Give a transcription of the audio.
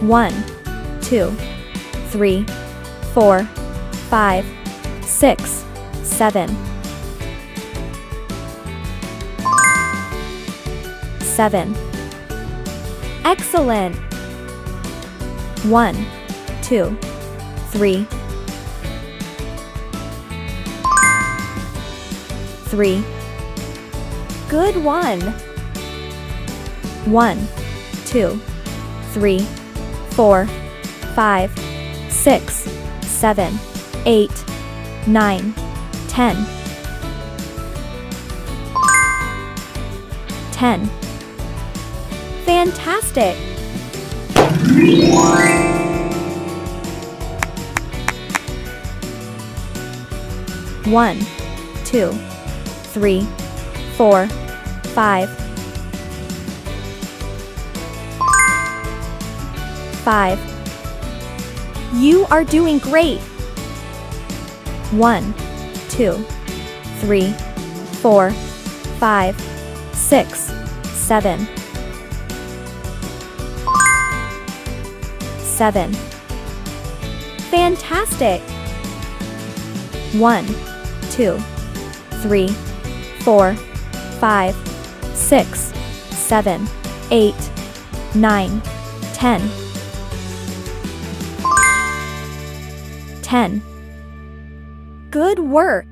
One, two, three, four, five, six, seven. Seven. Excellent. One, two, three, three. Good one. One, two, three, four, five, six, seven, eight, nine, ten. Ten. Fantastic! One, two, three, four, five, five. You are doing great. One, two, three, four, five, six, seven, seven. Fantastic! One, two, three, four, five, six, seven, eight, nine, ten. Ten. Good work!